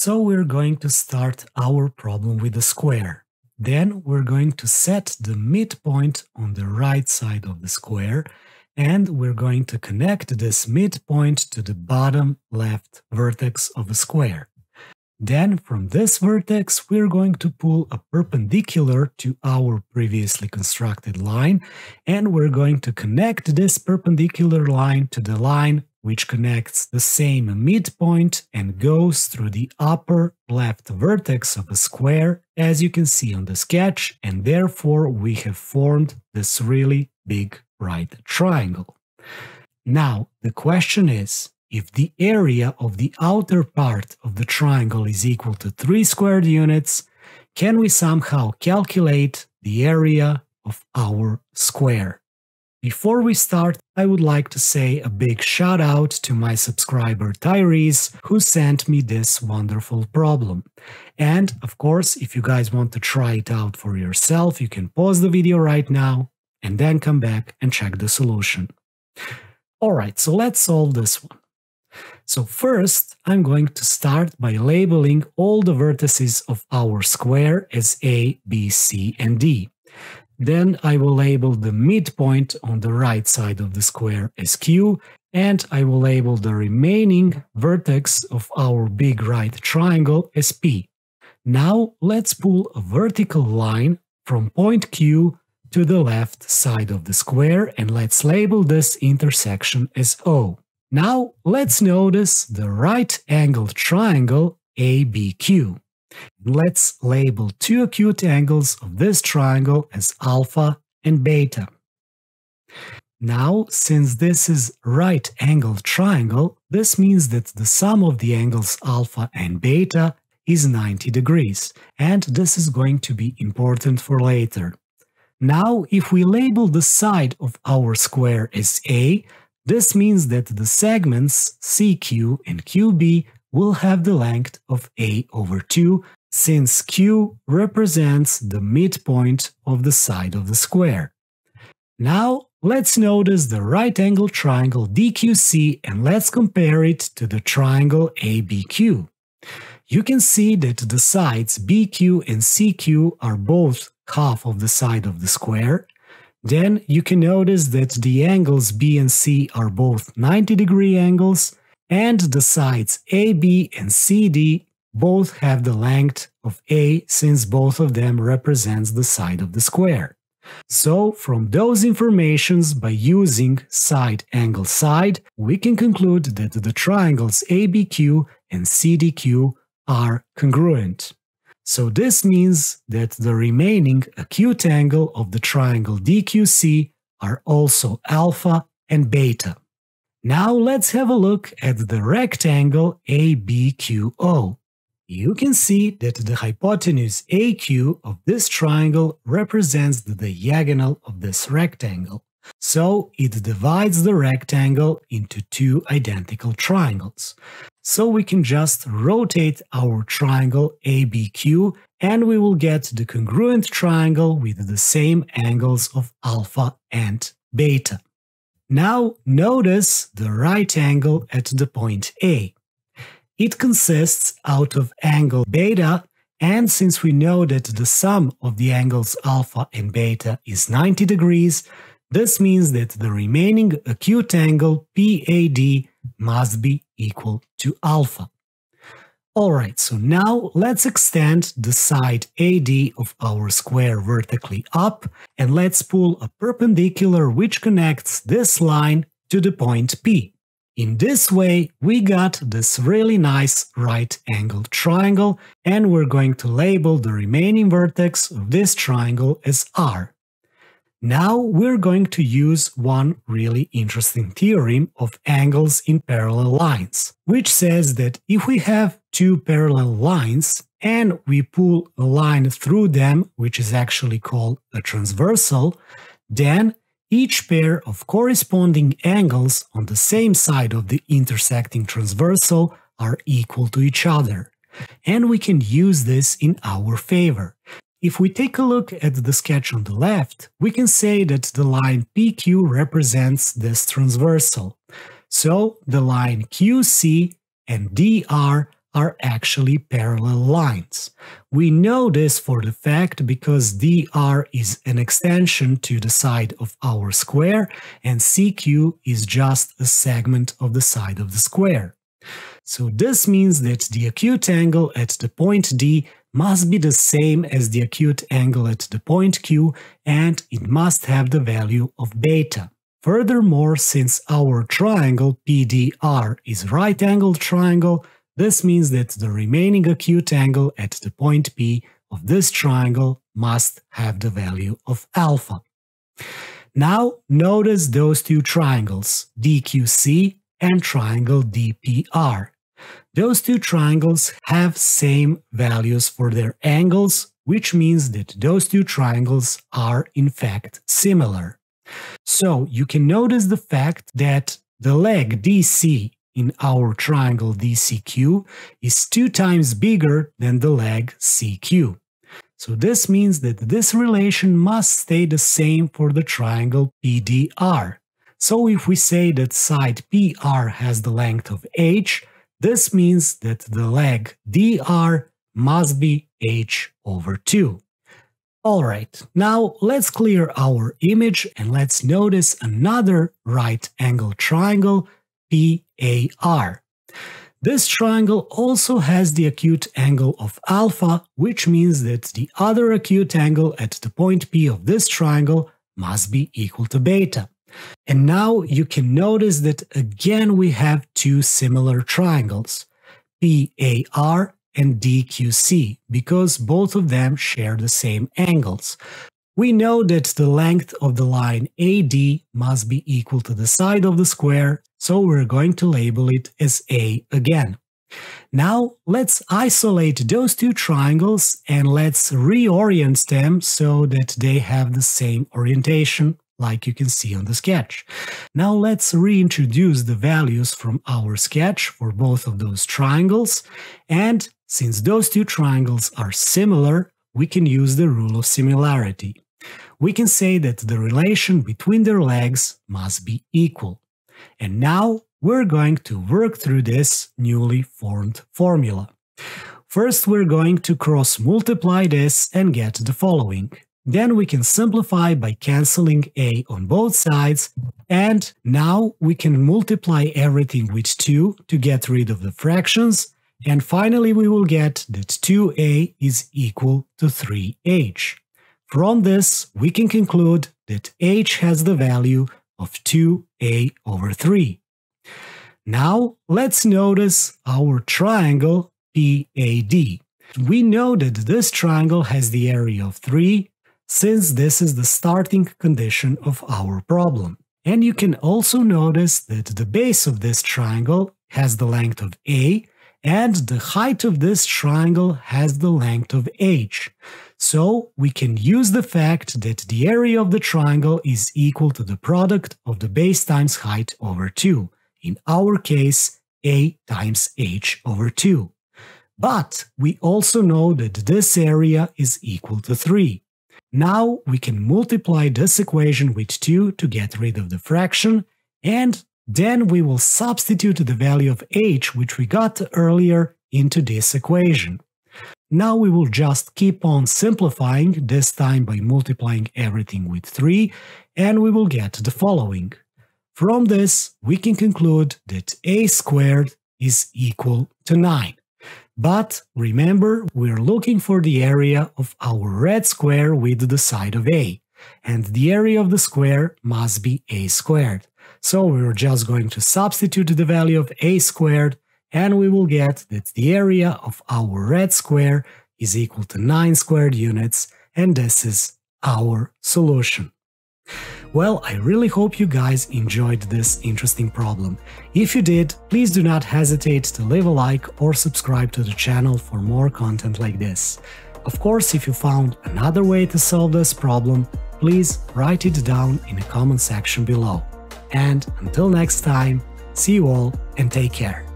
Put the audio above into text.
So we're going to start our problem with a square. Then we're going to set the midpoint on the right side of the square and we're going to connect this midpoint to the bottom left vertex of a square. Then from this vertex, we're going to pull a perpendicular to our previously constructed line, and we're going to connect this perpendicular line to the line which connects the same midpoint and goes through the upper left vertex of a square, as you can see on the sketch, and therefore we have formed this really big right triangle. Now, the question is, if the area of the outer part of the triangle is equal to 3 squared units, can we somehow calculate the area of our square? Before we start, I would like to say a big shout out to my subscriber Tyrese, who sent me this wonderful problem. And of course, if you guys want to try it out for yourself, you can pause the video right now and then come back and check the solution. Alright, so let's solve this one. So first, I'm going to start by labeling all the vertices of our square as A, B, C, and D. Then I will label the midpoint on the right side of the square as Q, and I will label the remaining vertex of our big right triangle as P. Now let's pull a vertical line from point Q to the left side of the square and let's label this intersection as O. Now let's notice the right angled triangle ABQ. Let's label two acute angles of this triangle as alpha and beta. Now, since this is right angled triangle, this means that the sum of the angles alpha and beta is 90 degrees, and this is going to be important for later. Now, if we label the side of our square as A, this means that the segments CQ and QB will have the length of A over 2, since Q represents the midpoint of the side of the square. Now, let's notice the right angle triangle DQC and let's compare it to the triangle ABQ. You can see that the sides BQ and CQ are both half of the side of the square, then you can notice that the angles B and C are both 90 degree angles and the sides AB and CD both have the length of A since both of them represents the side of the square. So from those informations by using side angle side, we can conclude that the triangles ABQ and CDQ are congruent. So this means that the remaining acute angle of the triangle DQC are also alpha and beta. Now let's have a look at the rectangle ABQO. You can see that the hypotenuse AQ of this triangle represents the diagonal of this rectangle. So it divides the rectangle into two identical triangles. So we can just rotate our triangle ABQ and we will get the congruent triangle with the same angles of alpha and beta. Now notice the right angle at the point A. It consists out of angle beta and since we know that the sum of the angles alpha and beta is 90 degrees, this means that the remaining acute angle PAD must be equal to alpha. Alright, so now let's extend the side AD of our square vertically up and let's pull a perpendicular which connects this line to the point P. In this way, we got this really nice right-angled triangle and we're going to label the remaining vertex of this triangle as R. Now we're going to use one really interesting theorem of angles in parallel lines, which says that if we have two parallel lines and we pull a line through them, which is actually called a transversal, then each pair of corresponding angles on the same side of the intersecting transversal are equal to each other. And we can use this in our favor. If we take a look at the sketch on the left, we can say that the line PQ represents this transversal. So the line QC and DR are actually parallel lines. We know this for the fact because DR is an extension to the side of our square and CQ is just a segment of the side of the square. So this means that the acute angle at the point D must be the same as the acute angle at the point Q and it must have the value of beta. Furthermore, since our triangle PDR is right-angled triangle, this means that the remaining acute angle at the point P of this triangle must have the value of alpha. Now notice those two triangles, DQC and triangle DPR. Those two triangles have same values for their angles, which means that those two triangles are in fact similar. So you can notice the fact that the leg DC in our triangle DCQ is two times bigger than the leg CQ. So this means that this relation must stay the same for the triangle PDR. So if we say that side PR has the length of h, this means that the leg dr must be h over 2. Alright, now let's clear our image and let's notice another right angle triangle PAR. This triangle also has the acute angle of alpha, which means that the other acute angle at the point P of this triangle must be equal to beta. And now you can notice that again we have two similar triangles, PAR and DQC, because both of them share the same angles. We know that the length of the line AD must be equal to the side of the square, so we're going to label it as A again. Now let's isolate those two triangles and let's reorient them so that they have the same orientation like you can see on the sketch. Now let's reintroduce the values from our sketch for both of those triangles, and since those two triangles are similar, we can use the rule of similarity. We can say that the relation between their legs must be equal. And now we're going to work through this newly formed formula. First, we're going to cross multiply this and get the following. Then we can simplify by cancelling a on both sides, and now we can multiply everything with 2 to get rid of the fractions, and finally we will get that 2a is equal to 3h. From this, we can conclude that h has the value of 2a over 3. Now, let's notice our triangle PAD. We know that this triangle has the area of 3 since this is the starting condition of our problem. And you can also notice that the base of this triangle has the length of a and the height of this triangle has the length of h. So we can use the fact that the area of the triangle is equal to the product of the base times height over 2, in our case a times h over 2. But we also know that this area is equal to 3. Now we can multiply this equation with 2 to get rid of the fraction, and then we will substitute the value of h, which we got earlier, into this equation. Now we will just keep on simplifying, this time by multiplying everything with 3, and we will get the following. From this, we can conclude that a squared is equal to 9. But remember, we're looking for the area of our red square with the side of a, and the area of the square must be a squared. So we're just going to substitute the value of a squared, and we will get that the area of our red square is equal to 9 squared units, and this is our solution. Well, I really hope you guys enjoyed this interesting problem. If you did, please do not hesitate to leave a like or subscribe to the channel for more content like this. Of course, if you found another way to solve this problem, please write it down in the comment section below. And until next time, see you all and take care.